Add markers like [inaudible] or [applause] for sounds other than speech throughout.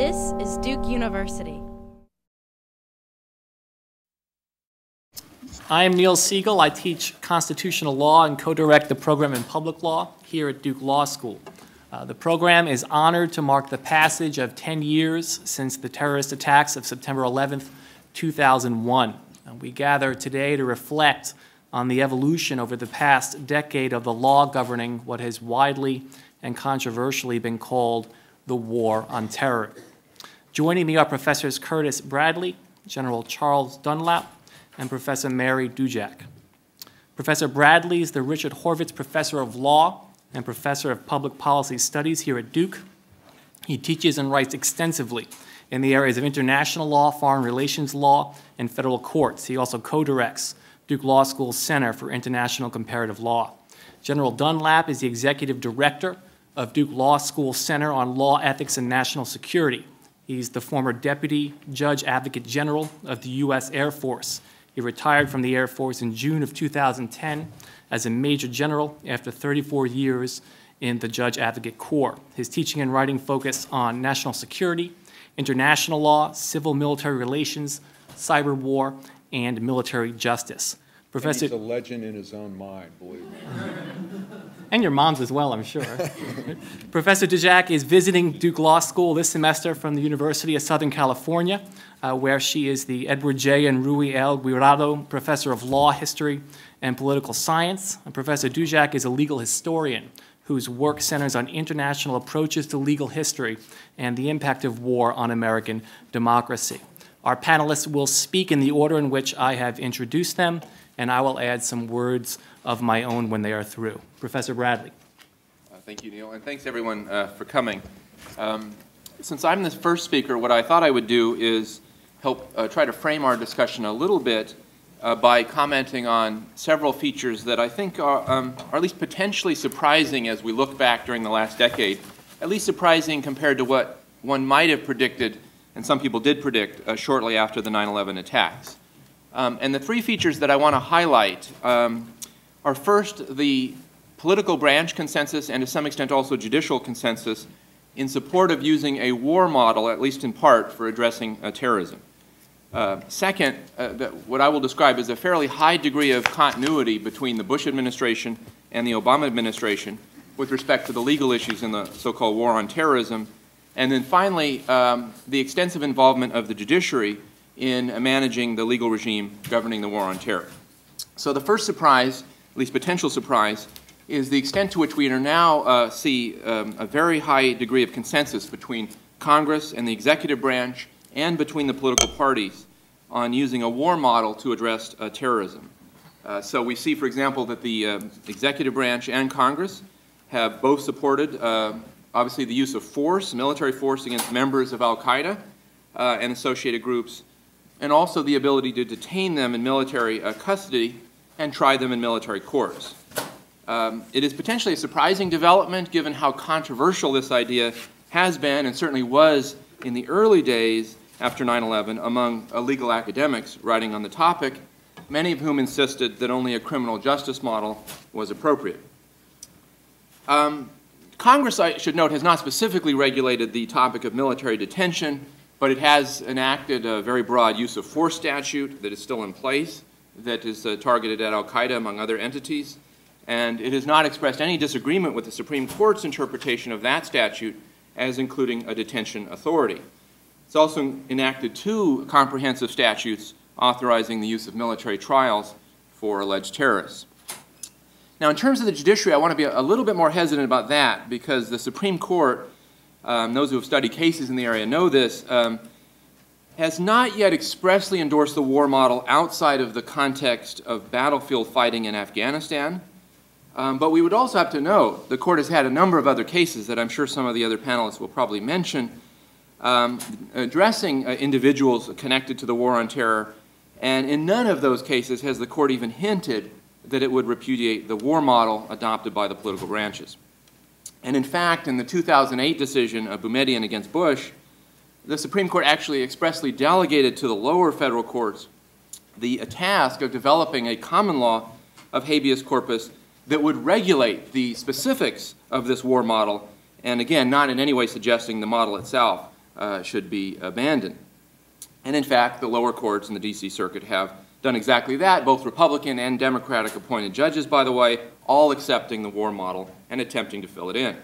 This is Duke University. I am Neil Siegel. I teach constitutional law and co-direct the program in public law here at Duke Law School. Uh, the program is honored to mark the passage of 10 years since the terrorist attacks of September 11th, 2001. And we gather today to reflect on the evolution over the past decade of the law governing what has widely and controversially been called the War on Terror. Joining me are Professors Curtis Bradley, General Charles Dunlap, and Professor Mary Dudziak. Professor Bradley is the Richard Horvitz Professor of Law and Professor of Public Policy Studies here at Duke. He teaches and writes extensively in the areas of international law, foreign relations law, and federal courts. He also co-directs Duke Law School's Center for International Comparative Law. General Dunlap is the executive director of Duke Law School Center on Law, Ethics, and National Security. He's the former Deputy Judge Advocate General of the U.S. Air Force. He retired from the Air Force in June of 2010 as a Major General after 34 years in the Judge Advocate Corps. His teaching and writing focus on national security, international law, civil military relations, cyber war, and military justice. Professor, and he's a legend in his own mind, believe me. [laughs] and your mom's as well, I'm sure. [laughs] Professor Dudziak is visiting Duke Law School this semester from the University of Southern California, uh, where she is the Edward J. and Ruey L. Guirado Professor of Law, History, and Political Science. And Professor Dudziak is a legal historian whose work centers on international approaches to legal history and the impact of war on American democracy. Our panelists will speak in the order in which I have introduced them, and I will add some words of my own when they are through. Professor Bradley. Uh, thank you, Neil, and thanks everyone uh, for coming. Um, since I'm the first speaker, what I thought I would do is help uh, try to frame our discussion a little bit uh, by commenting on several features that I think are, um, are at least potentially surprising as we look back during the last decade, at least surprising compared to what one might have predicted and some people did predict uh, shortly after the 9-11 attacks. Um, and the three features that I want to highlight um, are first the political branch consensus and to some extent also judicial consensus in support of using a war model, at least in part, for addressing uh, terrorism. Uh, second, uh, what I will describe as a fairly high degree of continuity between the Bush administration and the Obama administration with respect to the legal issues in the so-called war on terrorism and then finally, um, the extensive involvement of the judiciary in managing the legal regime governing the war on terror. So the first surprise, at least potential surprise, is the extent to which we are now uh, see um, a very high degree of consensus between Congress and the executive branch and between the political parties on using a war model to address uh, terrorism. Uh, so we see, for example, that the uh, executive branch and Congress have both supported uh, obviously the use of force, military force against members of al-Qaeda uh, and associated groups, and also the ability to detain them in military uh, custody and try them in military courts. Um, it is potentially a surprising development given how controversial this idea has been and certainly was in the early days after 9-11 among uh, legal academics writing on the topic, many of whom insisted that only a criminal justice model was appropriate. Um, Congress, I should note, has not specifically regulated the topic of military detention, but it has enacted a very broad use of force statute that is still in place, that is uh, targeted at al-Qaeda, among other entities. And it has not expressed any disagreement with the Supreme Court's interpretation of that statute as including a detention authority. It's also enacted two comprehensive statutes authorizing the use of military trials for alleged terrorists. Now, in terms of the judiciary, I want to be a little bit more hesitant about that because the Supreme Court, um, those who have studied cases in the area know this, um, has not yet expressly endorsed the war model outside of the context of battlefield fighting in Afghanistan. Um, but we would also have to note the court has had a number of other cases that I'm sure some of the other panelists will probably mention um, addressing uh, individuals connected to the war on terror. And in none of those cases has the court even hinted that it would repudiate the war model adopted by the political branches. And in fact, in the 2008 decision of Boumediene against Bush, the Supreme Court actually expressly delegated to the lower federal courts the task of developing a common law of habeas corpus that would regulate the specifics of this war model, and again, not in any way suggesting the model itself uh, should be abandoned. And in fact, the lower courts in the D.C. Circuit have done exactly that, both Republican and Democratic appointed judges, by the way, all accepting the war model and attempting to fill it in.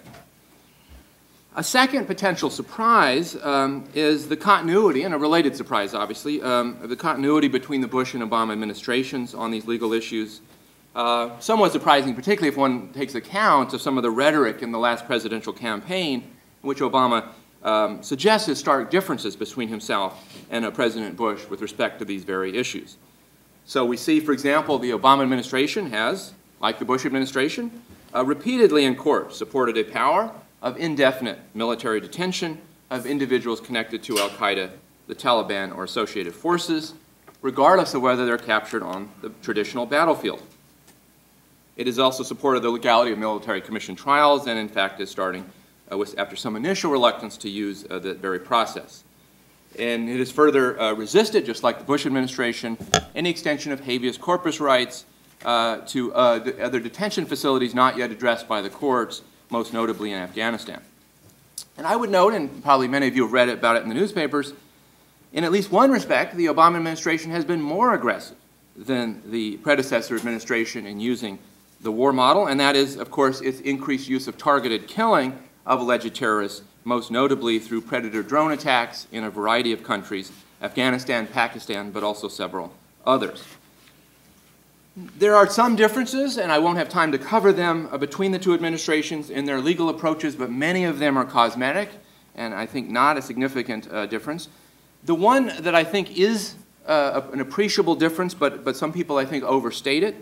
A second potential surprise um, is the continuity, and a related surprise, obviously, um, the continuity between the Bush and Obama administrations on these legal issues. Uh, somewhat surprising, particularly if one takes account of some of the rhetoric in the last presidential campaign, in which Obama um, suggested stark differences between himself and uh, President Bush with respect to these very issues. So we see, for example, the Obama administration has, like the Bush administration, uh, repeatedly in court supported a power of indefinite military detention of individuals connected to Al Qaeda, the Taliban, or associated forces, regardless of whether they're captured on the traditional battlefield. It has also supported the legality of military commission trials and, in fact, is starting uh, with, after some initial reluctance to use uh, that very process. And it has further uh, resisted, just like the Bush administration, any extension of habeas corpus rights uh, to uh, other detention facilities not yet addressed by the courts, most notably in Afghanistan. And I would note, and probably many of you have read about it in the newspapers, in at least one respect, the Obama administration has been more aggressive than the predecessor administration in using the war model, and that is, of course, its increased use of targeted killing of alleged terrorists, most notably through predator drone attacks in a variety of countries, Afghanistan, Pakistan, but also several others. There are some differences, and I won't have time to cover them, uh, between the two administrations in their legal approaches, but many of them are cosmetic, and I think not a significant uh, difference. The one that I think is uh, an appreciable difference, but, but some people I think overstate it,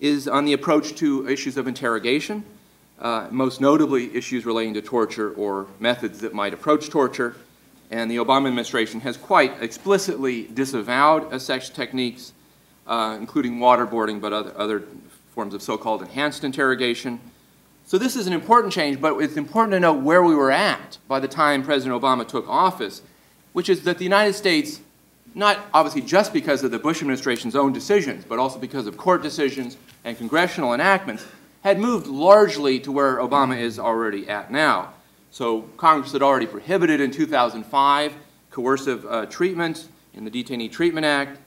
is on the approach to issues of interrogation, uh, most notably issues relating to torture or methods that might approach torture. And the Obama administration has quite explicitly disavowed such techniques, uh, including waterboarding, but other, other forms of so-called enhanced interrogation. So this is an important change, but it's important to know where we were at by the time President Obama took office, which is that the United States, not obviously just because of the Bush administration's own decisions, but also because of court decisions and congressional enactments had moved largely to where Obama is already at now. So Congress had already prohibited in 2005 coercive uh, treatment in the Detainee Treatment Act.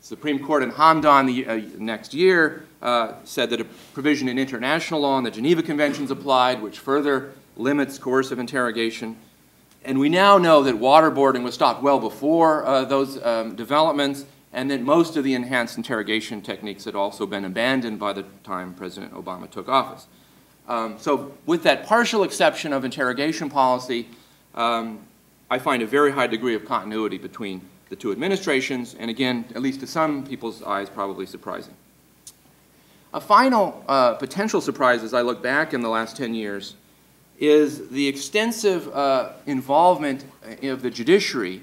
Supreme Court in Hamdan the uh, next year uh, said that a provision in international law and the Geneva Conventions applied, which further limits coercive interrogation. And we now know that waterboarding was stopped well before uh, those um, developments, and that most of the enhanced interrogation techniques had also been abandoned by the time President Obama took office. Um, so with that partial exception of interrogation policy, um, I find a very high degree of continuity between the two administrations, and again, at least to some people's eyes, probably surprising. A final uh, potential surprise as I look back in the last 10 years is the extensive uh, involvement of the judiciary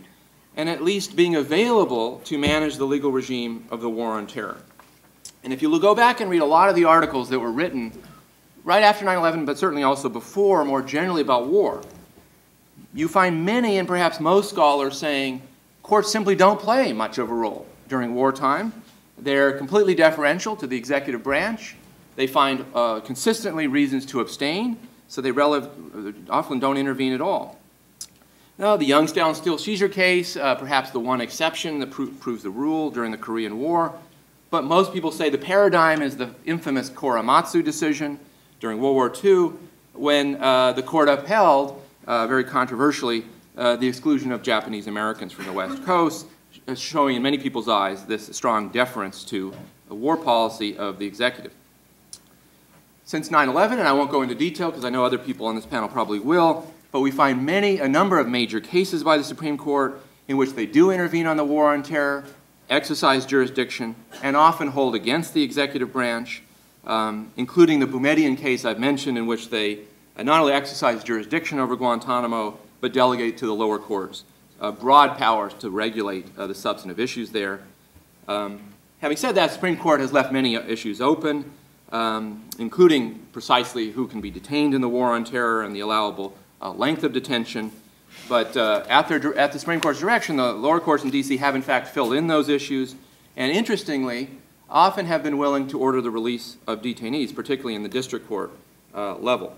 and at least being available to manage the legal regime of the war on terror. And if you go back and read a lot of the articles that were written right after 9-11, but certainly also before, more generally about war, you find many and perhaps most scholars saying courts simply don't play much of a role during wartime. They're completely deferential to the executive branch. They find uh, consistently reasons to abstain, so they often don't intervene at all. No, the Youngstown steel seizure case, uh, perhaps the one exception that pro proves the rule during the Korean War. But most people say the paradigm is the infamous Korematsu decision during World War II when uh, the court upheld, uh, very controversially, uh, the exclusion of Japanese Americans from the West Coast, showing in many people's eyes this strong deference to the war policy of the executive. Since 9-11, and I won't go into detail because I know other people on this panel probably will, but we find many, a number of major cases by the Supreme Court in which they do intervene on the war on terror, exercise jurisdiction, and often hold against the executive branch, um, including the Boumediene case I've mentioned in which they uh, not only exercise jurisdiction over Guantanamo, but delegate to the lower courts uh, broad powers to regulate uh, the substantive issues there. Um, having said that, the Supreme Court has left many issues open, um, including precisely who can be detained in the war on terror and the allowable uh, length of detention. But uh, at, their, at the Supreme Court's direction, the lower courts in D.C. have in fact filled in those issues, and interestingly, often have been willing to order the release of detainees, particularly in the district court uh, level.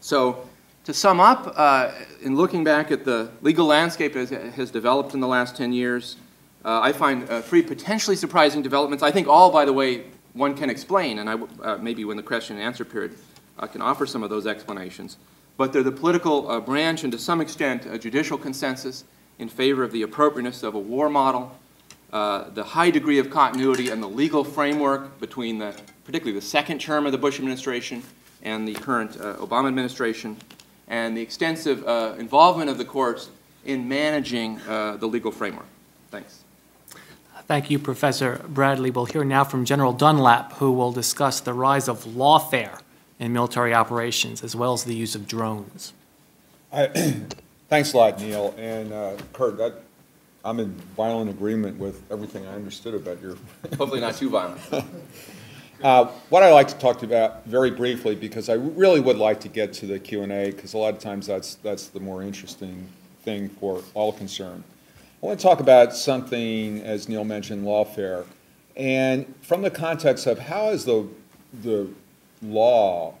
So to sum up, uh, in looking back at the legal landscape as it has developed in the last 10 years, uh, I find uh, three potentially surprising developments. I think all, by the way, one can explain, and I, uh, maybe when the question and answer period, I can offer some of those explanations. But they're the political uh, branch and to some extent a judicial consensus in favor of the appropriateness of a war model, uh, the high degree of continuity and the legal framework between the, particularly the second term of the Bush administration and the current uh, Obama administration, and the extensive uh, involvement of the courts in managing uh, the legal framework. Thanks. Thank you, Professor Bradley. We'll hear now from General Dunlap, who will discuss the rise of lawfare in military operations, as well as the use of drones. I, [clears throat] thanks a lot, Neil. And uh, Curt, that, I'm in violent agreement with everything I understood about your. Hopefully not too violent. [laughs] uh, what I'd like to talk about very briefly, because I really would like to get to the Q and A, because a lot of times that's that's the more interesting thing for all concerned. I want to talk about something, as Neil mentioned, lawfare, and from the context of how has the the law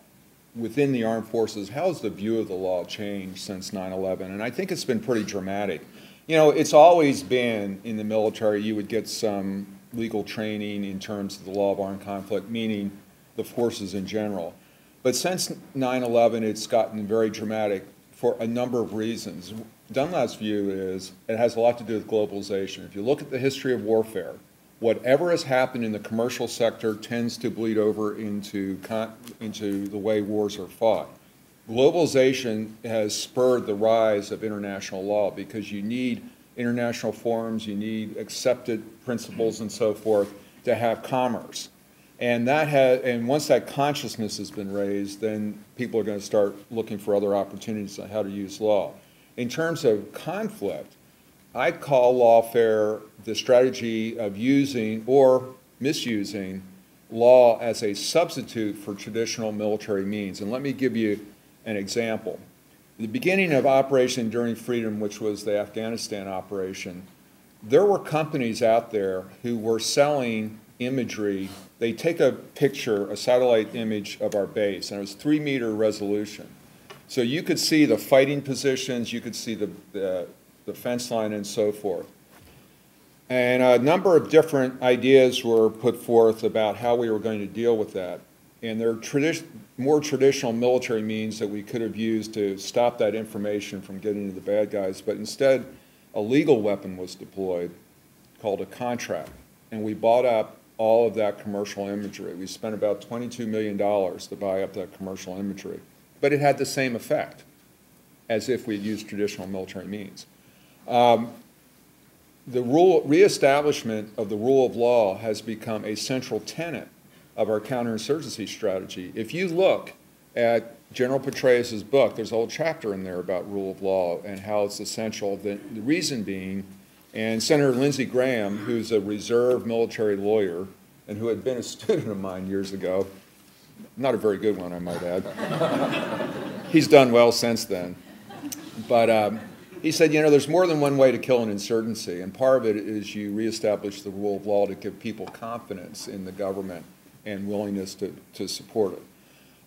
within the armed forces, how has the view of the law changed since 9/11? And I think it's been pretty dramatic. You know, it's always been in the military. You would get some legal training in terms of the law of armed conflict, meaning the forces in general. But since 9/11, it's gotten very dramatic for a number of reasons. Dunlap's view is it has a lot to do with globalization. If you look at the history of warfare, whatever has happened in the commercial sector tends to bleed over into, into the way wars are fought. Globalization has spurred the rise of international law because you need international forums, you need accepted principles and so forth to have commerce. And that has, and once that consciousness has been raised, then people are going to start looking for other opportunities on how to use law. In terms of conflict, I call lawfare the strategy of using or misusing law as a substitute for traditional military means. And let me give you an example. The beginning of Operation Enduring Freedom, which was the Afghanistan operation, there were companies out there who were selling imagery. They take a picture, a satellite image of our base, and it was three meter resolution. So you could see the fighting positions, you could see the, the, the fence line and so forth. And a number of different ideas were put forth about how we were going to deal with that. And there are tradi more traditional military means that we could have used to stop that information from getting to the bad guys, but instead a legal weapon was deployed called a contract. And we bought up all of that commercial imagery. We spent about $22 million to buy up that commercial imagery but it had the same effect as if we had used traditional military means. Um, the rule, reestablishment of the rule of law has become a central tenet of our counterinsurgency strategy. If you look at General Petraeus's book, there's a whole chapter in there about rule of law and how it's essential. The, the reason being, and Senator Lindsey Graham, who's a reserve military lawyer and who had been a [laughs] student of mine years ago, not a very good one, I might add. [laughs] He's done well since then. But um, he said, you know, there's more than one way to kill an insurgency, and part of it is you reestablish the rule of law to give people confidence in the government and willingness to, to support it.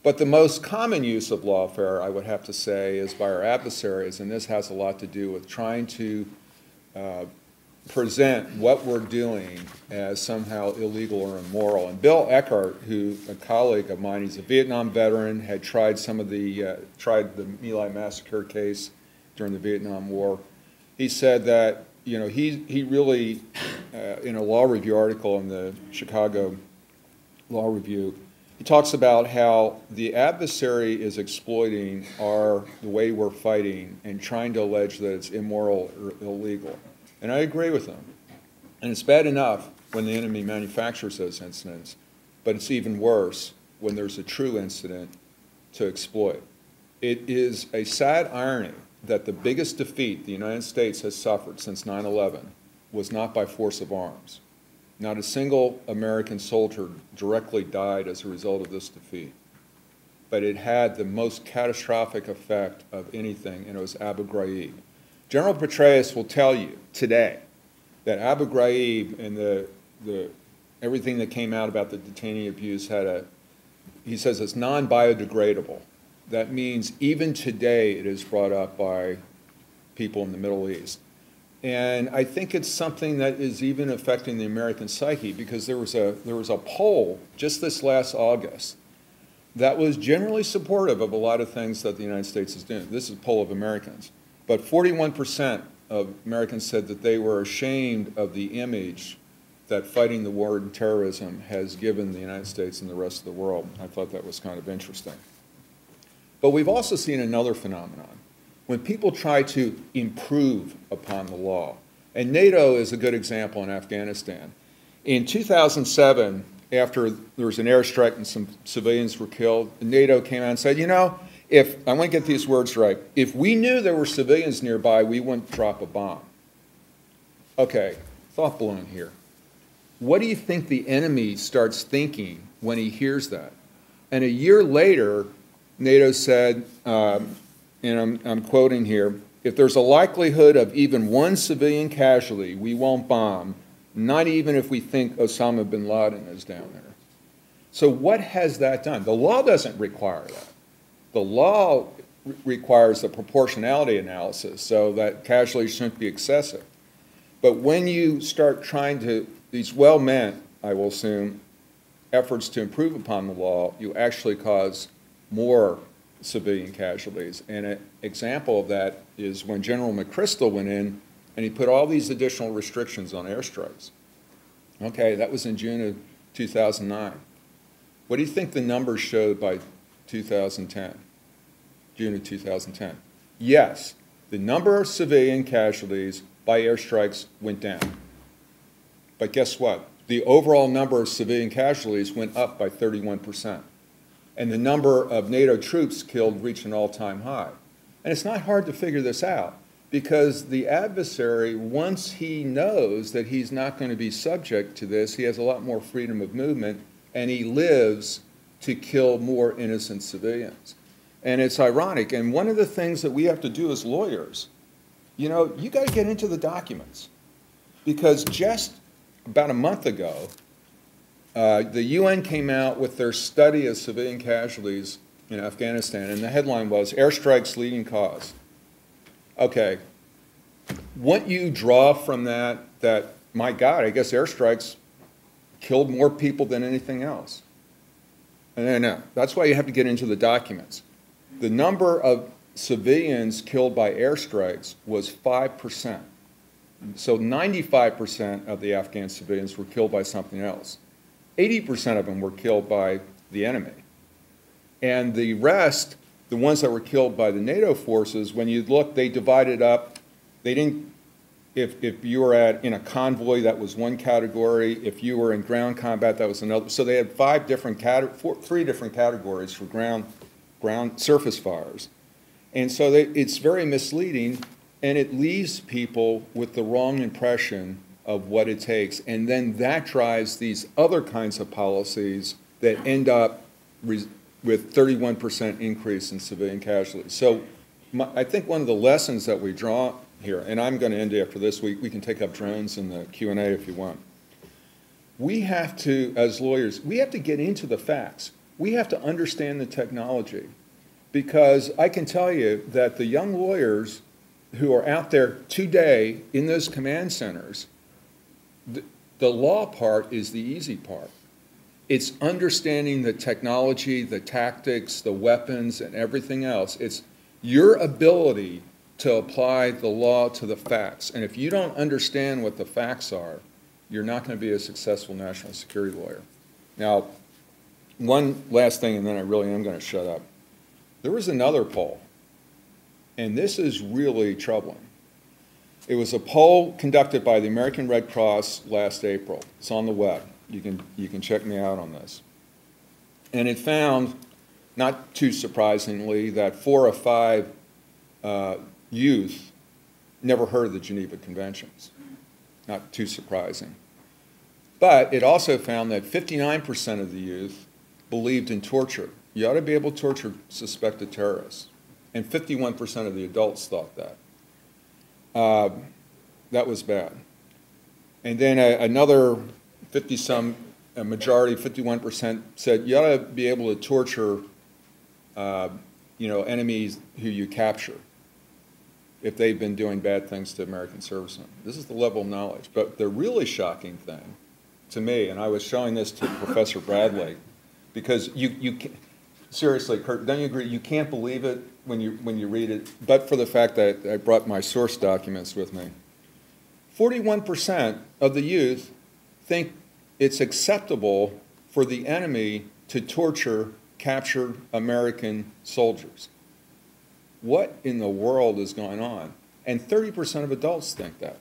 But the most common use of lawfare, I would have to say, is by our adversaries, and this has a lot to do with trying to uh, present what we're doing as somehow illegal or immoral. And Bill Eckhardt, who a colleague of mine, he's a Vietnam veteran, had tried some of the uh, tried the My Lai massacre case during the Vietnam War. He said that you know he he really uh, in a law review article in the Chicago Law Review. He talks about how the adversary is exploiting our the way we're fighting and trying to allege that it's immoral or illegal. And I agree with them. And it's bad enough when the enemy manufactures those incidents, but it's even worse when there's a true incident to exploit. It is a sad irony that the biggest defeat the United States has suffered since 9 11 was not by force of arms. Not a single American soldier directly died as a result of this defeat. But it had the most catastrophic effect of anything, and it was Abu Ghraib. General Petraeus will tell you today that Abu Ghraib and the, the, everything that came out about the detainee abuse had a, he says it's non-biodegradable. that means even today it is brought up by people in the Middle East. And I think it's something that is even affecting the American psyche because there was a, there was a poll just this last August that was generally supportive of a lot of things that the United States is doing. This is a poll of Americans. But 41% of Americans said that they were ashamed of the image that fighting the war on terrorism has given the United States and the rest of the world. I thought that was kind of interesting. But we've also seen another phenomenon. When people try to improve upon the law, and NATO is a good example in Afghanistan. In 2007, after there was an airstrike and some civilians were killed, NATO came out and said, you know, if, I want to get these words right, if we knew there were civilians nearby, we wouldn't drop a bomb. Okay, thought balloon here. What do you think the enemy starts thinking when he hears that? And a year later, NATO said, um, and I'm, I'm quoting here, if there's a likelihood of even one civilian casualty, we won't bomb, not even if we think Osama bin Laden is down there. So what has that done? The law doesn't require that. The law re requires a proportionality analysis so that casualties shouldn't be excessive. But when you start trying to, these well-meant, I will assume, efforts to improve upon the law, you actually cause more civilian casualties. And an example of that is when General McChrystal went in and he put all these additional restrictions on airstrikes. Okay, that was in June of 2009. What do you think the numbers showed by 2010, June of 2010? Yes, the number of civilian casualties by airstrikes went down. But guess what? The overall number of civilian casualties went up by 31 percent and the number of NATO troops killed reached an all-time high. And it's not hard to figure this out because the adversary, once he knows that he's not going to be subject to this, he has a lot more freedom of movement and he lives to kill more innocent civilians. And it's ironic. And one of the things that we have to do as lawyers, you know, you got to get into the documents. Because just about a month ago, uh, the UN came out with their study of civilian casualties in Afghanistan, and the headline was Airstrikes Leading Cause. Okay, what you draw from that, that, my God, I guess airstrikes killed more people than anything else. And no, that's why you have to get into the documents. The number of civilians killed by airstrikes was 5%. So 95% of the Afghan civilians were killed by something else. 80% of them were killed by the enemy. And the rest, the ones that were killed by the NATO forces, when you look, they divided up. They didn't, if, if you were at, in a convoy, that was one category. If you were in ground combat, that was another. So they had five different, four, three different categories for ground, ground surface fires. And so they, it's very misleading, and it leaves people with the wrong impression of what it takes. And then that drives these other kinds of policies that end up with 31% increase in civilian casualties. So my, I think one of the lessons that we draw here, and I'm going to end after this, we, we can take up drones in the Q&A if you want. We have to, as lawyers, we have to get into the facts. We have to understand the technology. Because I can tell you that the young lawyers who are out there today in those command centers the, law part is the easy part. It's understanding the technology, the tactics, the weapons, and everything else. It's your ability to apply the law to the facts. And if you don't understand what the facts are, you're not going to be a successful national security lawyer. Now, one last thing, and then I really am going to shut up. There was another poll, and this is really troubling. It was a poll conducted by the American Red Cross last April. It's on the web. You can, you can check me out on this. And it found, not too surprisingly, that four or five uh, youth never heard of the Geneva Conventions. Not too surprising. But it also found that 59% of the youth believed in torture. You ought to be able to torture suspected terrorists. And 51% of the adults thought that. Uh, that was bad. And then a, another 50 some, a majority, 51% said you ought to be able to torture uh, you know, enemies who you capture if they've been doing bad things to American servicemen. This is the level of knowledge. But the really shocking thing to me, and I was showing this to Professor Bradley, because you, you seriously, Curt, don't you agree? You can't believe it when you, when you read it, but for the fact that I brought my source documents with me. Forty-one percent of the youth think it's acceptable for the enemy to torture captured American soldiers. What in the world is going on? And 30% of adults think that.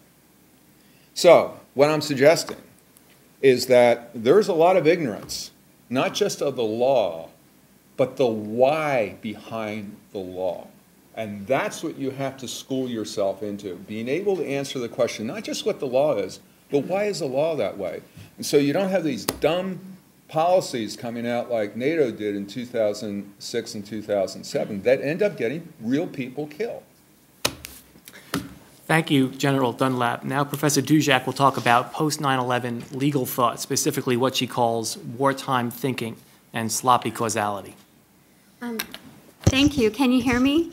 So, what I'm suggesting is that there's a lot of ignorance, not just of the law, but the why behind the law. And that's what you have to school yourself into, being able to answer the question, not just what the law is, but why is the law that way? And so you don't have these dumb policies coming out like NATO did in 2006 and 2007 that end up getting real people killed. Thank you, General Dunlap. Now Professor Dudziak will talk about post-9/11 legal thought, specifically what she calls wartime thinking and sloppy causality. Um, Thank you. Can you hear me?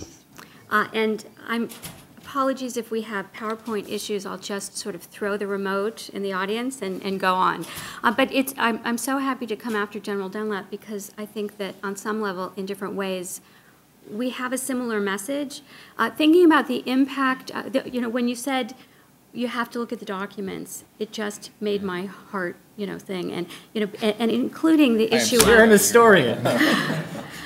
Uh, And I'm, apologies if we have PowerPoint issues. I'll just sort of throw the remote in the audience and, and go on. Uh, But it's, I'm, I'm so happy to come after General Dunlap because I think that on some level, in different ways, we have a similar message. Uh, Thinking about the impact, uh, the- you know, when you said you have to look at the documents, it just made my heart, you know, thing. And, you know, and and including the issue of. You're an historian. [laughs]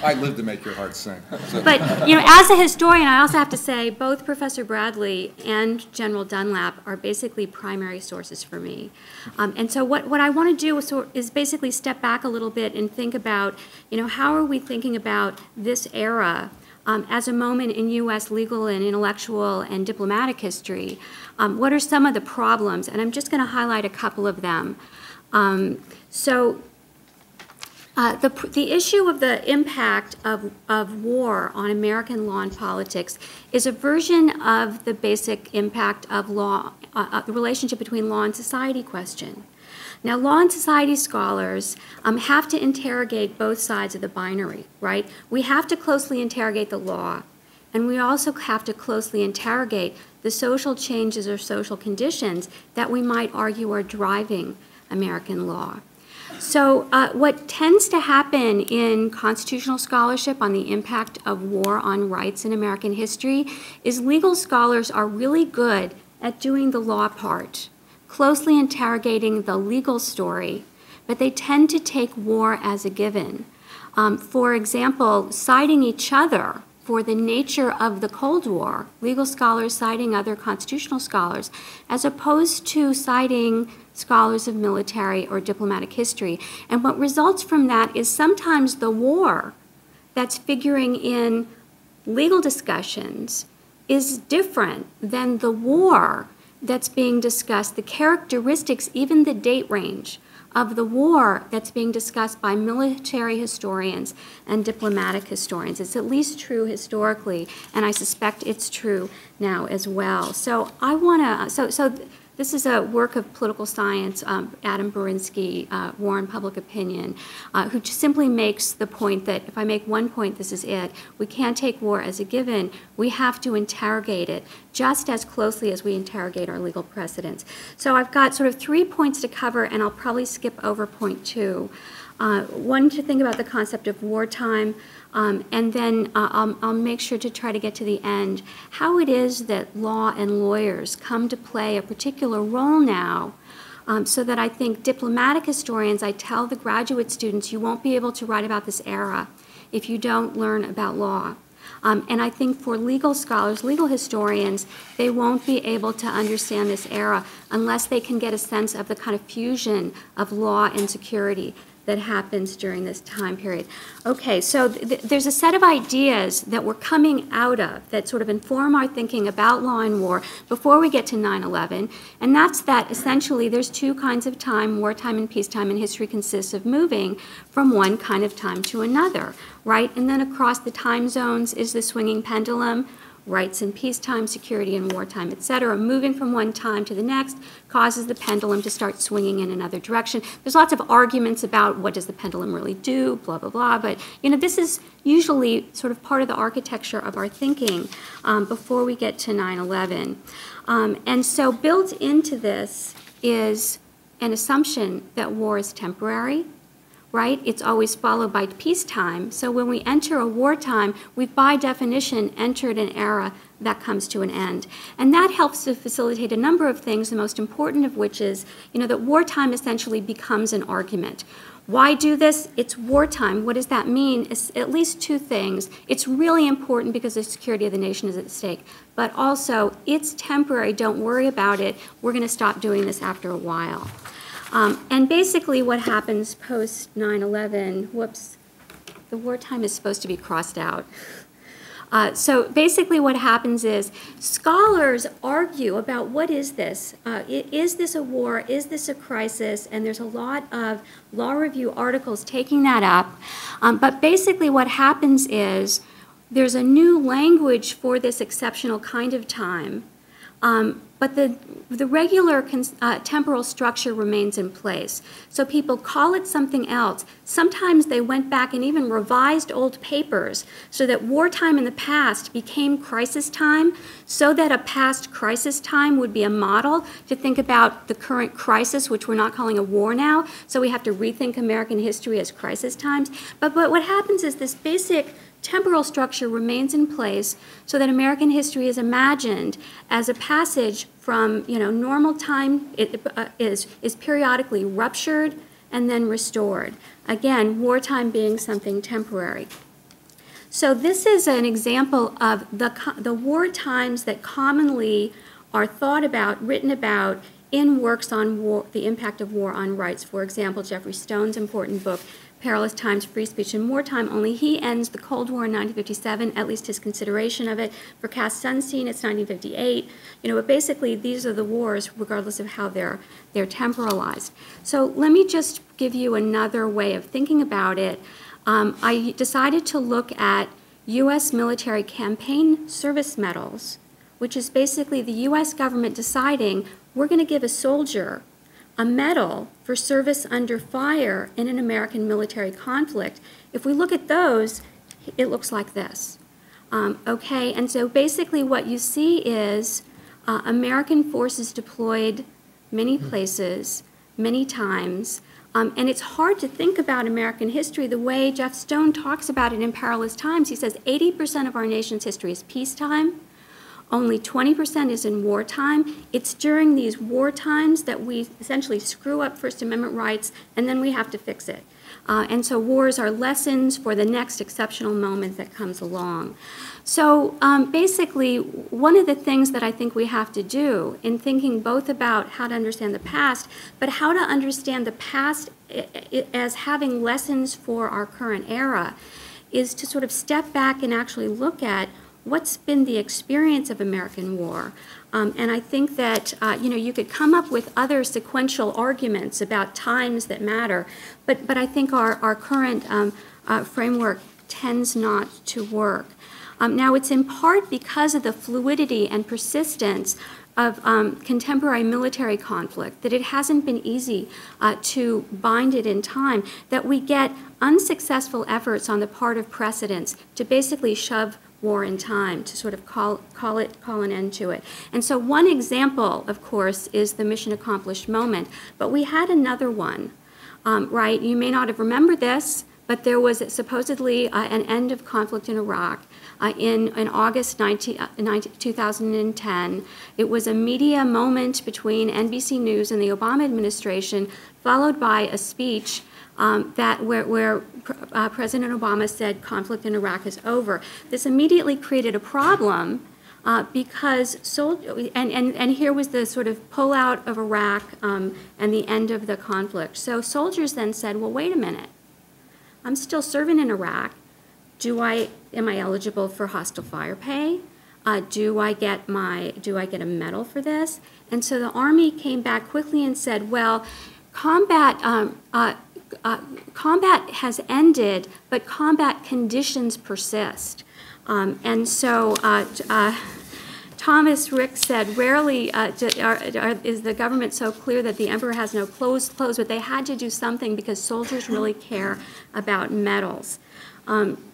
I live to make your heart sing. So- [laughs] But, you know, as a historian, I also have to say, both Professor Bradley and General Dunlap are basically primary sources for me. Um, and so what, what I want to do is, is basically step back a little bit and think about, you know, how are we thinking about this era um, as a moment in U.S. legal and intellectual and diplomatic history? Um, what are some of the problems? And I'm just going to highlight a couple of them. Um, so uh, The, the issue of the impact of, of war on American law and politics is a version of the basic impact of law, uh, the relationship between law and society question. Now, law and society scholars um, have to interrogate both sides of the binary, right? We have to closely interrogate the law, and we also have to closely interrogate the social changes or social conditions that we might argue are driving American law. So, uh, what tends to happen in constitutional scholarship on the impact of war on rights in American history is legal scholars are really good at doing the law part, closely interrogating the legal story, but they tend to take war as a given. Um, for example, citing each other for the nature of the Cold War, legal scholars citing other constitutional scholars, as opposed to citing scholars of military or diplomatic history. And what results from that is sometimes the war that's figuring in legal discussions is different than the war that's being discussed, the characteristics, even the date range of the war that's being discussed by military historians and diplomatic historians. It's at least true historically, and I suspect it's true now as well. So I want to, so, so this is a work of political science, um, Adam Berinsky, uh, War and Public Opinion, uh, who simply makes the point that if I make one point, this is it. We can't take war as a given. We have to interrogate it just as closely as we interrogate our legal precedents. So I've got sort of three points to cover, and I'll probably skip over point two. Uh, one to think about the concept of wartime. Um, and then uh, I'll, I'll, make sure to try to get to the end how it is that law and lawyers come to play a particular role now. Um, so that I think diplomatic historians, I tell the graduate students, you won't be able to write about this era if you don't learn about law. Um, and I think for legal scholars, legal historians, they won't be able to understand this era unless they can get a sense of the kind of fusion of law and security that happens during this time period. Okay, so th there's a set of ideas that we're coming out of that sort of inform our thinking about law and war before we get to 9-11, and that's that essentially there's two kinds of time, wartime and peacetime, and history consists of moving from one kind of time to another, right? And then across the time zones is the swinging pendulum, rights in peacetime, security in wartime, et cetera. Moving from one time to the next causes the pendulum to start swinging in another direction. There's lots of arguments about what does the pendulum really do, blah, blah, blah. But, you know, this is usually sort of part of the architecture of our thinking um, before we get to 9 11. Um, and so built into this is an assumption that war is temporary, right? It's always followed by peacetime. So when we enter a wartime, we've by definition entered an era that comes to an end. And that helps to facilitate a number of things, the most important of which is, you know, that wartime essentially becomes an argument. Why do this? It's wartime. What does that mean? It's at least two things. It's really important because the security of the nation is at stake. But also, it's temporary. Don't worry about it. We're going to stop doing this after a while. Um, and basically, what happens post 9 11, whoops, the wartime is supposed to be crossed out. Uh, so basically, what happens is scholars argue about what is this? Uh, is this a war? Is this a crisis? And there's a lot of law review articles taking that up. Um, but basically, what happens is there's a new language for this exceptional kind of time. Um, but the, the regular uh, temporal structure remains in place. So people call it something else. Sometimes they went back and even revised old papers so that wartime in the past became crisis time, so that a past crisis time would be a model to think about the current crisis, which we're not calling a war now. So we have to rethink American history as crisis times. But, but what happens is this basic temporal structure remains in place so that American history is imagined as a passage from you know normal time it uh, is is periodically ruptured and then restored. Again, wartime being something temporary. So this is an example of the the war times that commonly are thought about, written about in works on war, the impact of war on rights. For example, Geoffrey Stone's important book, Perilous Times, Free Speech and Wartime, only he ends the Cold War in 1957, at least his consideration of it. For Cass Sunstein, it's 1958. You know, but basically these are the wars, regardless of how they're, they're temporalized. So let me just give you another way of thinking about it. Um, I decided to look at U.S. military campaign service medals, which is basically the U.S. government deciding we're going to give a soldier a medal for service under fire in an American military conflict. If we look at those, it looks like this. Um, okay, and so basically what you see is uh, American forces deployed many places, many times, um, and it's hard to think about American history the way Geoff Stone talks about it in Perilous Times. He says 80% of our nation's history is peacetime, only 20% is in wartime. It's during these war times that we essentially screw up First Amendment rights and then we have to fix it. Uh, and so wars are lessons for the next exceptional moment that comes along. So um, basically, one of the things that I think we have to do in thinking both about how to understand the past, but how to understand the past as having lessons for our current era, is to sort of step back and actually look at what's been the experience of American war? Um, and I think that uh, you know you could come up with other sequential arguments about times that matter, but but I think our our current um, uh, framework tends not to work. Um, now it's in part because of the fluidity and persistence of um, contemporary military conflict that it hasn't been easy uh, to bind it in time that we get unsuccessful efforts on the part of precedents to basically shove war in time to sort of call, call it call an end to it. And so one example of course is the mission accomplished moment. But we had another one um, right? You may not have remembered this but there was supposedly uh, an end of conflict in iraq uh, in, in august 19, uh, 19, 2010 it was a media moment between nbc news and the obama administration followed by a speech um, that where, where uh, President Obama said conflict in Iraq is over. This immediately created a problem uh, because sol- and, and, and here was the sort of pullout of Iraq um, and the end of the conflict. So soldiers then said, well, wait a minute. I'm still serving in Iraq. Do I am I eligible for hostile fire pay? Uh, do I get my do I get a medal for this? And so the army came back quickly and said, well, combat um, uh, uh, combat has ended, but combat conditions persist. Um, and so uh, uh, Thomas Ricks said, rarely uh, are, are, is the government so clear that the emperor has no clothes, clothes, but they had to do something because soldiers really care about medals. Um,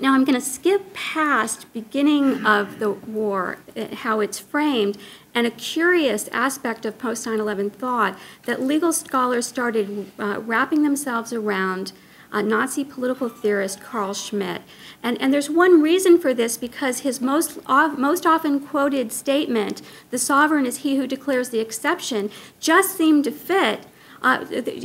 now, I'm going to skip past beginning of the war, uh, how it's framed, and a curious aspect of post 9 11 thought that legal scholars started uh, wrapping themselves around uh, Nazi political theorist Carl Schmitt. And, and there's one reason for this because his most, most often quoted statement, the sovereign is he who declares the exception, just seemed to fit uh,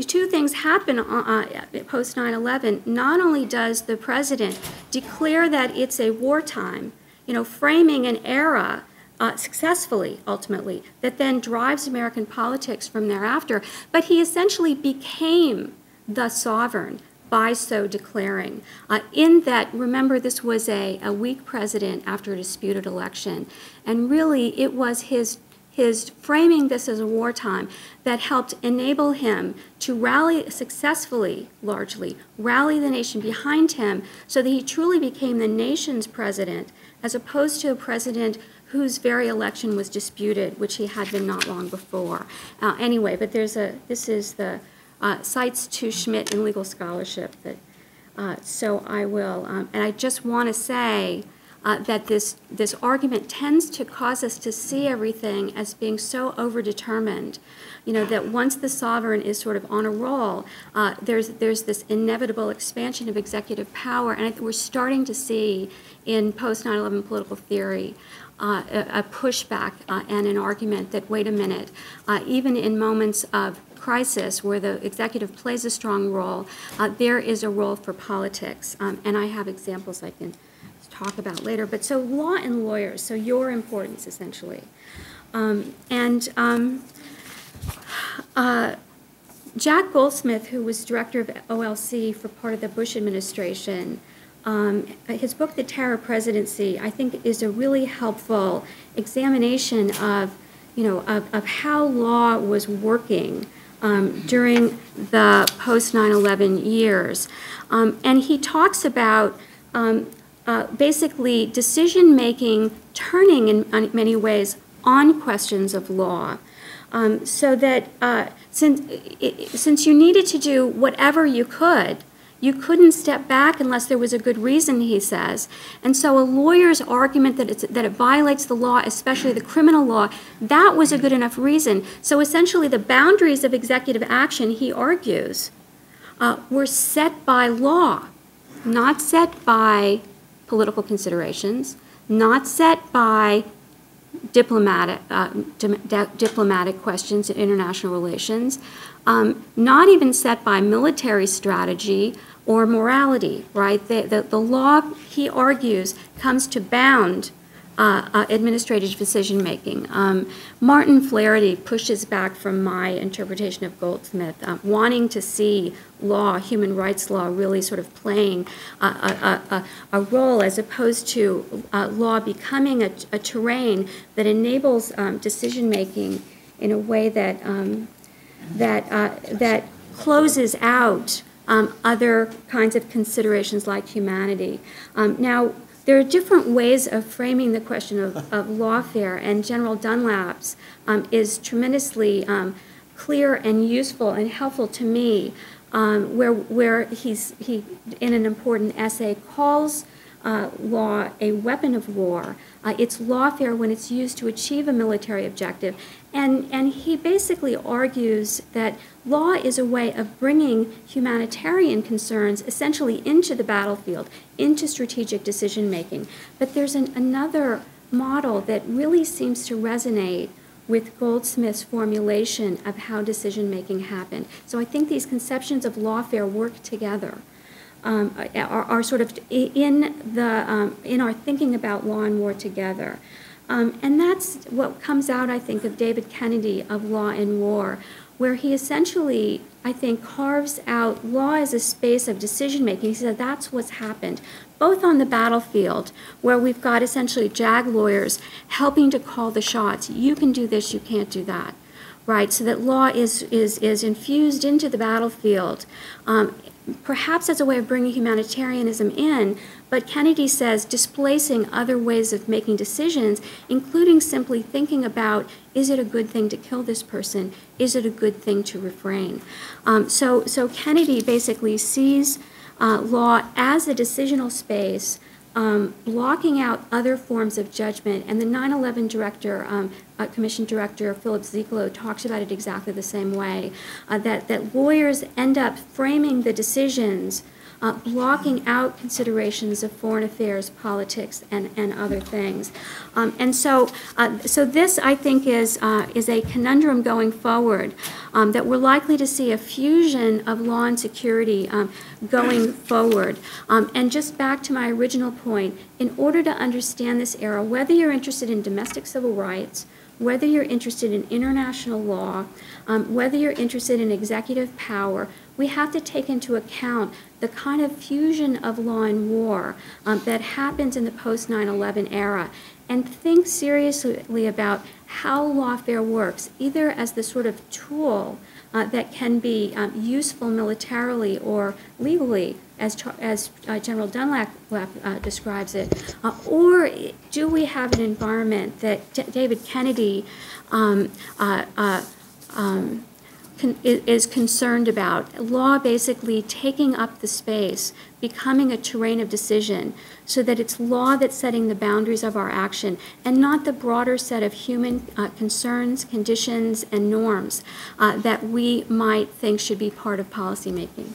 two things happen uh, uh post 9 11. Not only does the president declare that it's a wartime, you know, framing an era uh, successfully, ultimately, that then drives American politics from thereafter, but he essentially became the sovereign by so declaring. Uh, in that, remember, this was a, a weak president after a disputed election, and really it was his his framing this as a wartime that helped enable him to rally successfully, largely, rally the nation behind him so that he truly became the nation's president as opposed to a president whose very election was disputed, which he had been not long before. Uh, anyway, but there's a, this is the uh, cites to Schmitt in legal scholarship that, uh, so I will, um, and I just want to say, uh, that this, this argument tends to cause us to see everything as being so overdetermined. You know, that once the sovereign is sort of on a roll, uh, there's, there's this inevitable expansion of executive power. And I think we're starting to see in post 9 11 political theory uh, a, a, pushback uh, and an argument that, wait a minute, uh, even in moments of crisis where the executive plays a strong role, uh, there is a role for politics. Um, and I have examples I can talk about later. But so law and lawyers, so your importance essentially. Um, and um, uh, Jack Goldsmith, who was director of OLC for part of the Bush administration, um, his book, The Terror Presidency, I think is a really helpful examination of, you know, of, of how law was working um, during the post 9 11 years. Um, and he talks about um, uh, basically decision making turning in many ways on questions of law. Um, so that uh, since, it, since you needed to do whatever you could, you couldn't step back unless there was a good reason, he says. And so a lawyer's argument that, that it violates the law, especially the criminal law, that was a good enough reason. So essentially, the boundaries of executive action, he argues, uh, were set by law, not set by political considerations, not set by diplomatic, uh, di diplomatic questions in international relations, um, not even set by military strategy or morality, right? The, the, the law, he argues, comes to bound uh, uh, administrative decision making. Um, Martin Flaherty pushes back from my interpretation of Goldsmith, uh, wanting to see law, human rights law, really sort of playing a, a, a, a role as opposed to uh, law becoming a, terrain that enables um, decision making in a way that um, that uh, that closes out um, other kinds of considerations like humanity. Um, now, there are different ways of framing the question of, of lawfare, and General Dunlap's um, is tremendously um, clear and useful and helpful to me, um, where, where he's, he, in an important essay, calls uh, law a weapon of war. Uh, it's lawfare when it's used to achieve a military objective. And, and he basically argues that law is a way of bringing humanitarian concerns essentially into the battlefield, into strategic decision making. But there's an, another model that really seems to resonate with Goldsmith's formulation of how decision making happened. So I think these conceptions of lawfare work together um, are, are, sort of in, the, um, in our thinking about law and war together. Um, and that's what comes out, I think, of David Kennedy of Law and War, where he essentially, I think, carves out law as a space of decision making. He said that's what's happened, both on the battlefield, where we've got essentially JAG lawyers helping to call the shots. You can do this, you can't do that. Right, so that law is, is, is infused into the battlefield um, perhaps as a way of bringing humanitarianism in, But Kennedy says displacing other ways of making decisions, including simply thinking about is it a good thing to kill this person? Is it a good thing to refrain? Um, so, so Kennedy basically sees uh, law as a decisional space um, blocking out other forms of judgment. And the 9 11 director, um, uh, Commission Director Philip Zelikow, talks about it exactly the same way uh, that, that lawyers end up framing the decisions. Uh, blocking out considerations of foreign affairs, politics, and, and other things. Um, and so, uh, so this, I think, is, uh, is a conundrum going forward um, that we're likely to see a fusion of law and security um, going forward. Um, and just back to my original point, in order to understand this era, whether you're interested in domestic civil rights, whether you're interested in international law, um, whether you're interested in executive power, we have to take into account the kind of fusion of law and war um, that happens in the post 9 11 era. And think seriously about how lawfare works, either as the sort of tool uh, that can be um, useful militarily or legally, as, as uh, General Dunlap uh, describes it, uh, or do we have an environment that D David Kennedy um, uh, uh, um, con is concerned about. Law basically taking up the space, becoming a terrain of decision, so that it's law that's setting the boundaries of our action and not the broader set of human uh, concerns, conditions, and norms uh, that we might think should be part of policymaking.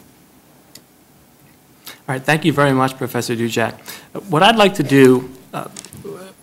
All right, thank you very much, Professor Dudziak. What I'd like to do uh,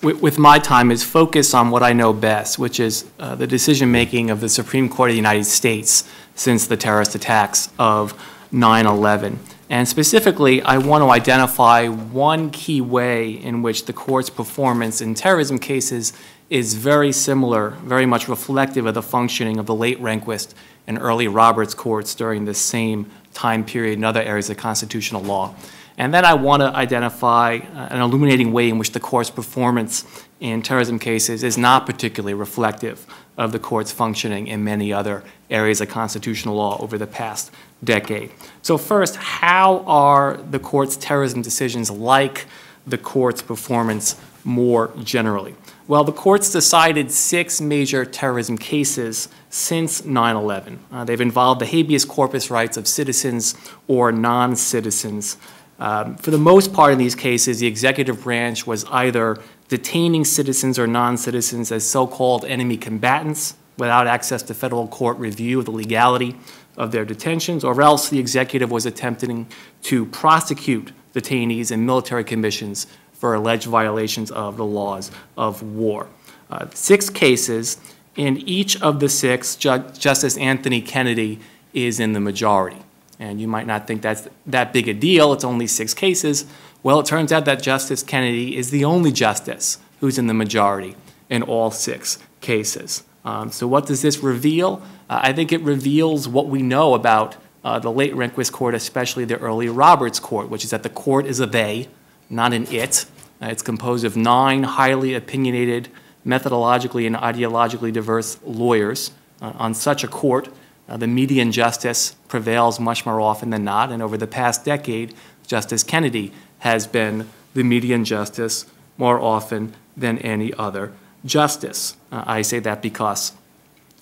with, my time is focus on what I know best, which is uh, the decision-making of the Supreme Court of the United States since the terrorist attacks of 9-11. And specifically, I want to identify one key way in which the court's performance in terrorism cases is very similar, very much reflective of the functioning of the late Rehnquist and early Roberts courts during the same time period in other areas of constitutional law. And then I want to identify uh, an illuminating way in which the court's performance in terrorism cases is not particularly reflective of the court's functioning in many other areas of constitutional law over the past decade. So first, how are the court's terrorism decisions like the court's performance more generally? Well, the court's decided six major terrorism cases since 9-11. Uh, they've involved the habeas corpus rights of citizens or non-citizens um, for the most part in these cases, the executive branch was either detaining citizens or non-citizens as so-called enemy combatants without access to federal court review of the legality of their detentions, or else the executive was attempting to prosecute detainees in military commissions for alleged violations of the laws of war. Uh, six cases. In each of the six, Ju Justice Anthony Kennedy is in the majority. And you might not think that's that big a deal. It's only six cases. Well, it turns out that Justice Kennedy is the only justice who's in the majority in all six cases. Um, so what does this reveal? Uh, I think it reveals what we know about uh, the late Rehnquist court, especially the early Roberts court, which is that the court is a they, not an it. Uh, it's composed of nine highly opinionated, methodologically and ideologically diverse lawyers. Uh, on such a court, uh, the median justice prevails much more often than not, and over the past decade, Justice Kennedy has been the median justice more often than any other justice. Uh, I say that because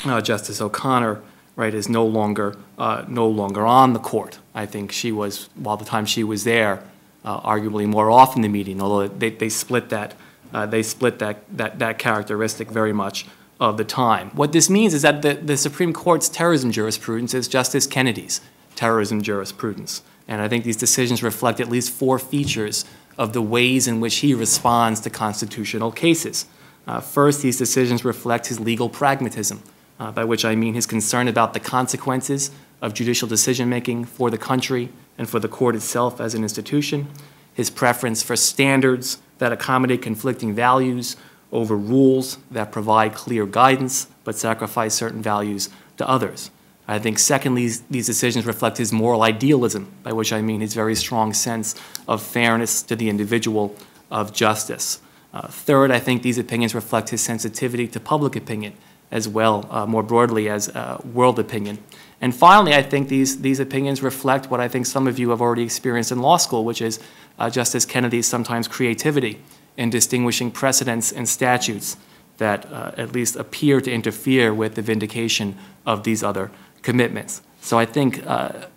uh, Justice O'Connor, right, is no longer uh, no longer on the court. I think she was, while the time she was there, uh, arguably more often the median, although they, they split that uh, they split that, that that characteristic very much of the time. What this means is that the, the Supreme Court's terrorism jurisprudence is Justice Kennedy's terrorism jurisprudence. And I think these decisions reflect at least four features of the ways in which he responds to constitutional cases. Uh, first, these decisions reflect his legal pragmatism, uh, by which I mean his concern about the consequences of judicial decision making for the country and for the court itself as an institution, his preference for standards that accommodate conflicting values over rules that provide clear guidance but sacrifice certain values to others. I think, secondly, these decisions reflect his moral idealism, by which I mean his very strong sense of fairness to the individual, of justice. Uh, third, I think these opinions reflect his sensitivity to public opinion, as well, uh, more broadly as uh, world opinion. And finally, I think these, these opinions reflect what I think some of you have already experienced in law school, which is uh, Justice Kennedy's sometimes creativity in distinguishing precedents and statutes that uh, at least appear to interfere with the vindication of these other commitments. So I think uh,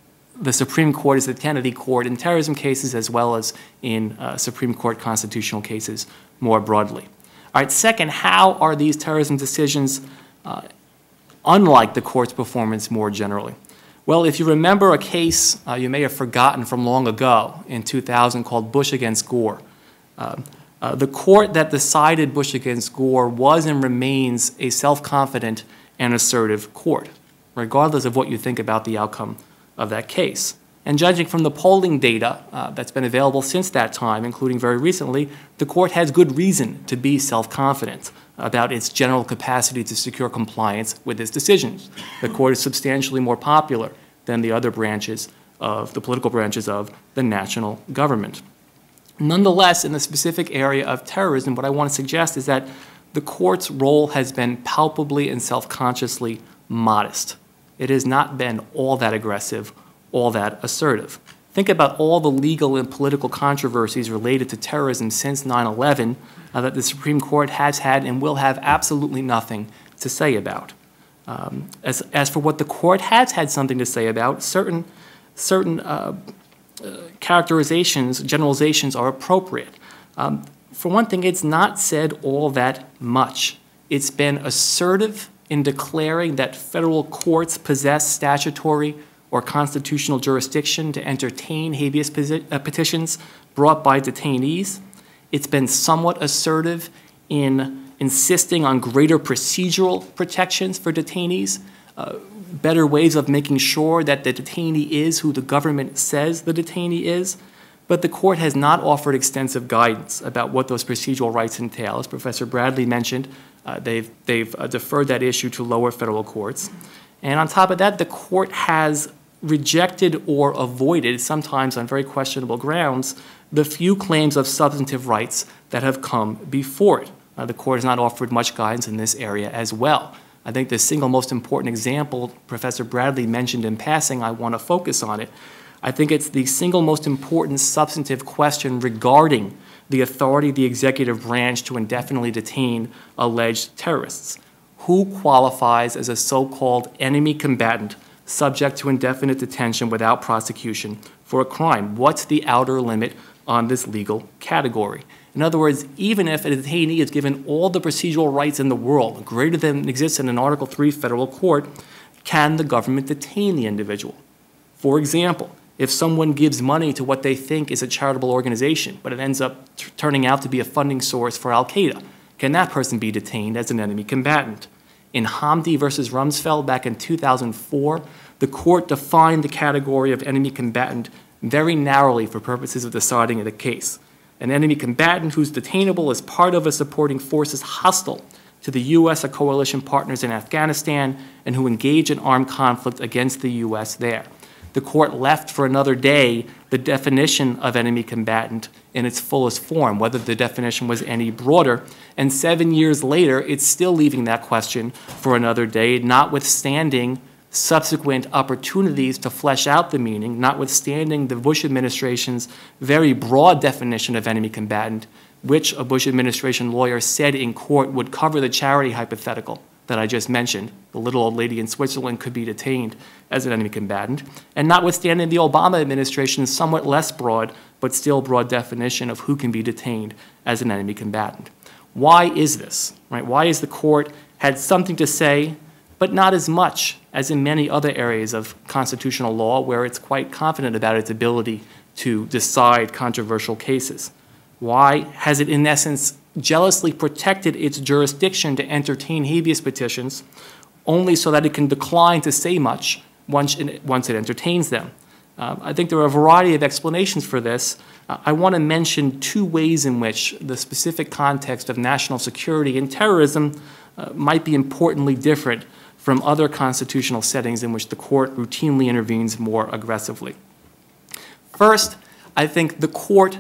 the Supreme Court is the Kennedy court in terrorism cases as well as in uh, Supreme Court constitutional cases more broadly. All right, second, how are these terrorism decisions uh, unlike the court's performance more generally? Well, if you remember a case uh, you may have forgotten from long ago in 2000 called Bush against Gore, um, uh, the court that decided Bush against Gore was and remains a self confident and assertive court, regardless of what you think about the outcome of that case. And judging from the polling data uh, that's been available since that time, including very recently, the court has good reason to be self confident about its general capacity to secure compliance with its decisions. The court is substantially more popular than the other branches of the political branches of the national government. Nonetheless, in the specific area of terrorism, what I want to suggest is that the court's role has been palpably and self consciously modest. It has not been all that aggressive all that assertive. Think about all the legal and political controversies related to terrorism since 9 11 uh, that the Supreme Court has had and will have absolutely nothing to say about. Um, as, as for what the court has had something to say about, certain, certain uh, characterizations, generalizations are appropriate. Um, for one thing, it's not said all that much. It's been assertive in declaring that federal courts possess statutory or constitutional jurisdiction to entertain habeas uh, petitions brought by detainees. It's been somewhat assertive in insisting on greater procedural protections for detainees, uh, better ways of making sure that the detainee is who the government says the detainee is. But the court has not offered extensive guidance about what those procedural rights entail. As Professor Bradley mentioned, uh, they've, they've uh, deferred that issue to lower federal courts. And on top of that, the court has rejected or avoided, sometimes on very questionable grounds, the few claims of substantive rights that have come before it. Uh, the court has not offered much guidance in this area as well. I think the single most important example Professor Bradley mentioned in passing, I want to focus on it. I think it's the single most important substantive question regarding the authority of the executive branch to indefinitely detain alleged terrorists. Who qualifies as a so called enemy combatant subject to indefinite detention without prosecution for a crime. What's the outer limit on this legal category? In other words, even if a detainee is given all the procedural rights in the world, greater than exists in an Article 3 federal court, can the government detain the individual? For example, if someone gives money to what they think is a charitable organization, but it ends up turning out to be a funding source for Al Qaeda, can that person be detained as an enemy combatant? In Hamdi versus Rumsfeld back in 2004, the court defined the category of enemy combatant very narrowly for purposes of deciding the case. An enemy combatant who's detainable as part of a supporting forces hostile to the U.S. or coalition partners in Afghanistan and who engage in armed conflict against the U.S. there. The court left for another day the definition of enemy combatant in its fullest form, whether the definition was any broader. And seven years later, it's still leaving that question for another day, notwithstanding subsequent opportunities to flesh out the meaning, notwithstanding the Bush administration's very broad definition of enemy combatant, which a Bush administration lawyer said in court would cover the charity hypothetical that I just mentioned. The little old lady in Switzerland could be detained as an enemy combatant. And notwithstanding the Obama administration's somewhat less broad, but still broad definition of who can be detained as an enemy combatant. Why is this? Right? Why is the court had something to say, but not as much as in many other areas of constitutional law where it's quite confident about its ability to decide controversial cases? Why has it, in essence, jealously protected its jurisdiction to entertain habeas petitions only so that it can decline to say much once it, entertains them. Uh, I think there are a variety of explanations for this. Uh, I want to mention two ways in which the specific context of national security and terrorism uh, might be importantly different from other constitutional settings in which the court routinely intervenes more aggressively. First, I think the court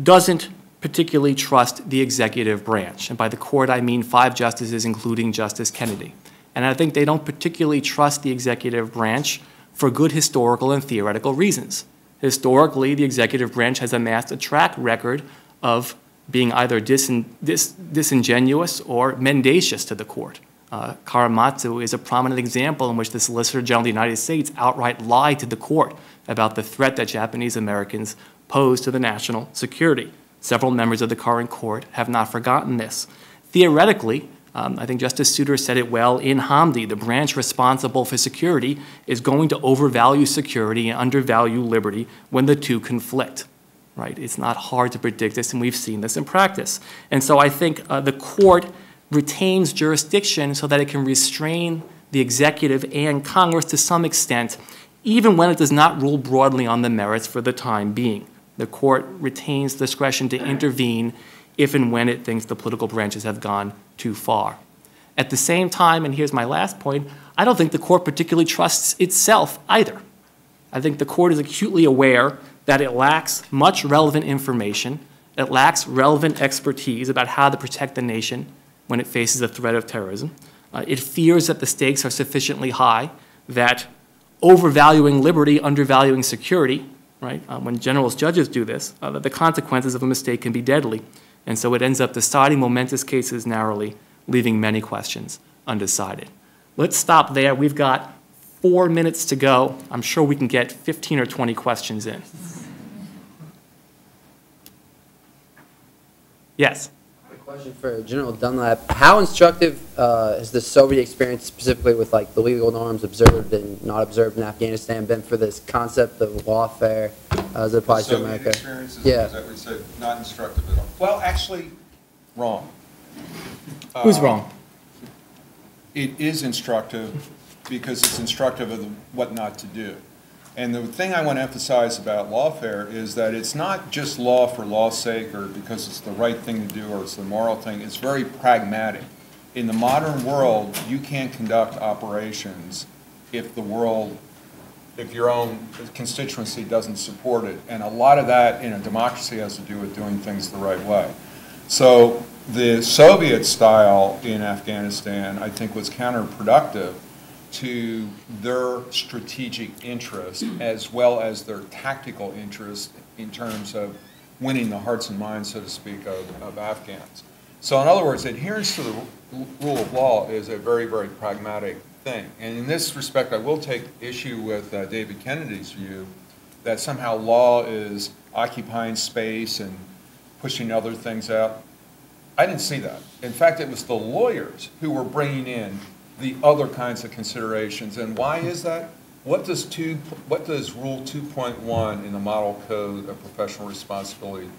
doesn't particularly trust the executive branch. And by the court, I mean five justices, including Justice Kennedy. And I think they don't particularly trust the executive branch for good historical and theoretical reasons. Historically, the executive branch has amassed a track record of being either disin, dis, disingenuous or mendacious to the court. Uh, Korematsu is a prominent example in which the Solicitor General of the United States outright lied to the court about the threat that Japanese Americans pose to the national security. Several members of the current court have not forgotten this. Theoretically, um, I think Justice Souter said it well in Hamdi. The branch responsible for security is going to overvalue security and undervalue liberty when the two conflict. Right? It's not hard to predict this, and we've seen this in practice. And so I think uh, the court retains jurisdiction so that it can restrain the executive and Congress to some extent, even when it does not rule broadly on the merits for the time being. The court retains discretion to intervene if and when it thinks the political branches have gone too far. At the same time, and here's my last point, I don't think the court particularly trusts itself either. I think the court is acutely aware that it lacks much relevant information, it lacks relevant expertise about how to protect the nation when it faces a threat of terrorism. Uh, it fears that the stakes are sufficiently high, that overvaluing liberty, undervaluing security, right, uh, when generals, judges do this, uh, that the consequences of a mistake can be deadly. And so it ends up deciding momentous cases narrowly, leaving many questions undecided. Let's stop there. We've got four minutes to go. I'm sure we can get 15 or 20 questions in. Yes? A question for General Dunlap. How instructive uh, has the Soviet experience, specifically with like the legal norms observed and not observed in Afghanistan, been for this concept of lawfare uh, as it applies to Soviet America? experiences, Yeah. is that what you said? Not instructive at all? Well, actually, wrong. Who's Uh, wrong? It is instructive because it's instructive of what not to do. And the thing I want to emphasize about lawfare is that it's not just law for law's sake or because it's the right thing to do or it's the moral thing. It's very pragmatic. In the modern world, you can't conduct operations if the world, if your own constituency doesn't support it. And a lot of that in a democracy has to do with doing things the right way. So the Soviet style in Afghanistan, I think, was counterproductive to their strategic interest as well as their tactical interest in terms of winning the hearts and minds, so to speak, of, of Afghans. So in other words, adherence to the rule of law is a very, very pragmatic thing. And in this respect, I will take issue with uh, David Kennedy's view that somehow law is occupying space and pushing other things out. I didn't see that. In fact, it was the lawyers who were bringing in the other kinds of considerations. And why is that? What does two, what does Rule 2.1 in the Model Code of Professional Responsibility,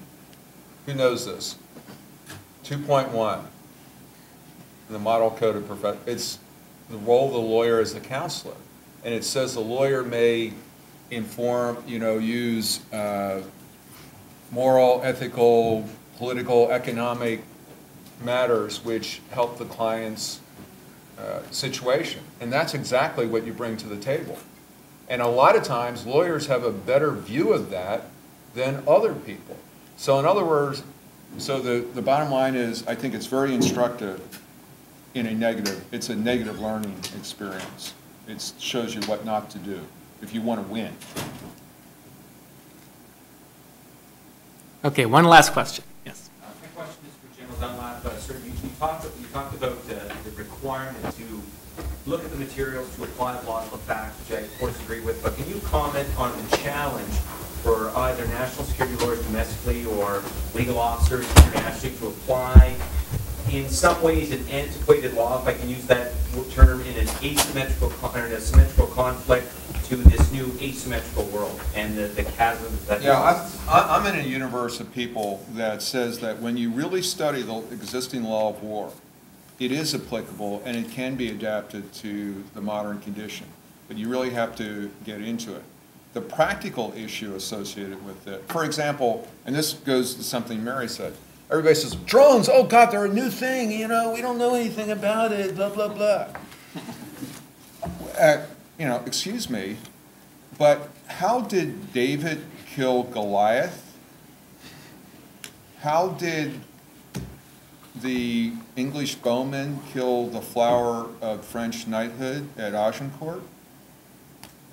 who knows this? 2.1 in the Model Code of Prof, it's the role of the lawyer as the counselor. And it says the lawyer may inform, you know, use uh, moral, ethical, political, economic matters which help the client's uh, situation. And that's exactly what you bring to the table. And a lot of times, lawyers have a better view of that than other people. So in other words, so the, the bottom line is, I think it's very instructive in a negative, it's a negative learning experience. It shows you what not to do if you want to win. Okay, one last question. Yes. Uh, My question is for General Dunlap. Uh, Sir, you you talked, you talked about uh, the requirement to look at the materials to apply the law to the facts, which I of course agree with, but can you comment on the challenge for either national security lawyers domestically or legal officers internationally to apply in some ways an antiquated law, if I can use that term, in an asymmetrical, in a symmetrical conflict to this new asymmetrical world and the the chasm that. Yeah, I'm, I'm in a universe of people that says that when you really study the existing law of war, it is applicable and it can be adapted to the modern condition, but you really have to get into it. The practical issue associated with it, for example, and this goes to something Mary said, everybody says, drones, oh God, they're a new thing, you know, we don't know anything about it, blah, blah, blah. Uh, You know, excuse me, but how did David kill Goliath? how did the English bowmen kill the flower of French knighthood at Agincourt?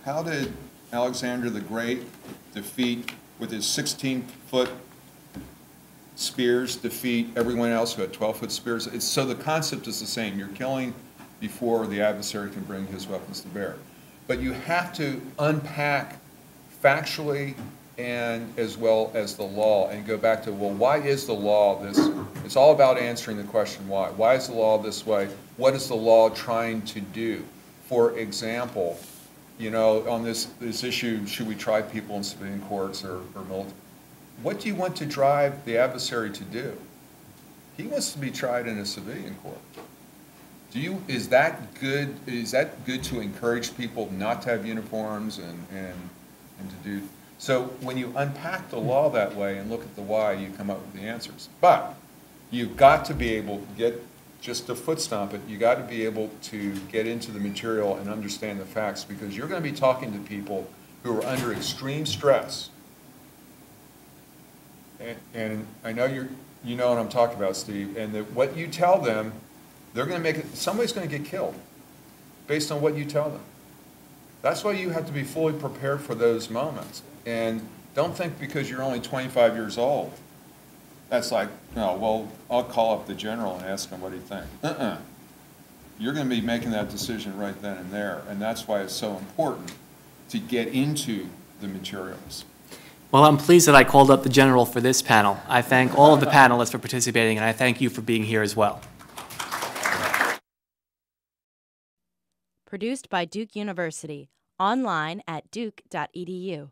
How did Alexander the Great defeat, with his 16-foot spears, defeat everyone else who had 12-foot spears? It's, so the concept is the same. You're killing before the adversary can bring his weapons to bear. But you have to unpack factually and as well as the law and go back to, well, why is the law this? It's all about answering the question why. Why is the law this way? What is the law trying to do? For example, you know, on this, this issue, should we try people in civilian courts or, or military? What do you want to drive the adversary to do? He wants to be tried in a civilian court. Do you, is that good, is that good to encourage people not to have uniforms and, and, and to do? So when you unpack the law that way and look at the why, you come up with the answers. But you've got to be able to get, just to foot stomp it, you've got to be able to get into the material and understand the facts because you're going to be talking to people who are under extreme stress. And, and I know you're, you know what I'm talking about, Steve, and that what you tell them, they're going to make it, somebody's going to get killed based on what you tell them. That's why you have to be fully prepared for those moments. And don't think because you're only 25 years old, that's like, no, well, I'll call up the general and ask him what he thinks. Uh-uh. You're going to be making that decision right then and there, and that's why it's so important to get into the materials. Well, I'm pleased that I called up the general for this panel. I thank all of the panelists for participating, and I thank you for being here as well. Produced by Duke University. Online at duke.edu.